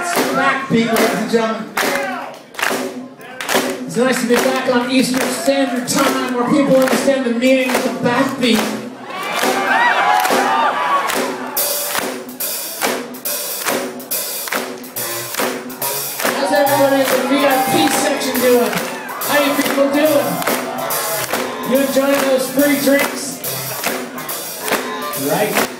That's backbeat, ladies and gentlemen. It's nice to be back on Eastern Standard Time where people understand the meaning of the backbeat. How's everybody in the VIP section doing? How you people doing? You enjoying those free drinks? Right.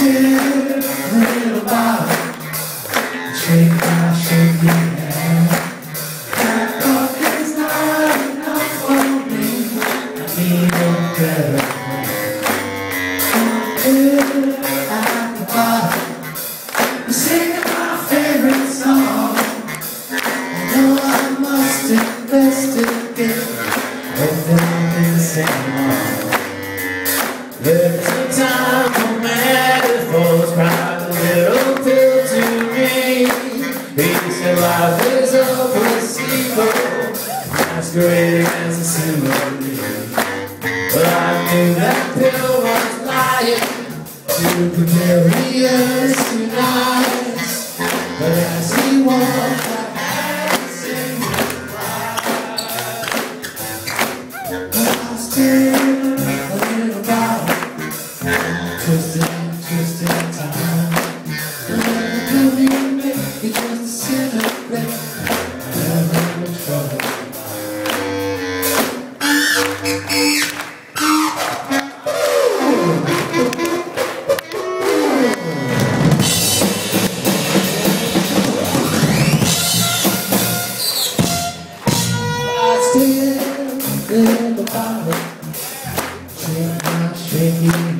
Little bottle. Shake my your hand. That is not enough for me. I need the bottom. Singing my favorite song. I know I must investigate. The same There's Life is a placebo Masquerading as a symphony But I knew that pill was lying To prepare us tonight. But as he walked I had a single cry I still In the it. Shake my shaky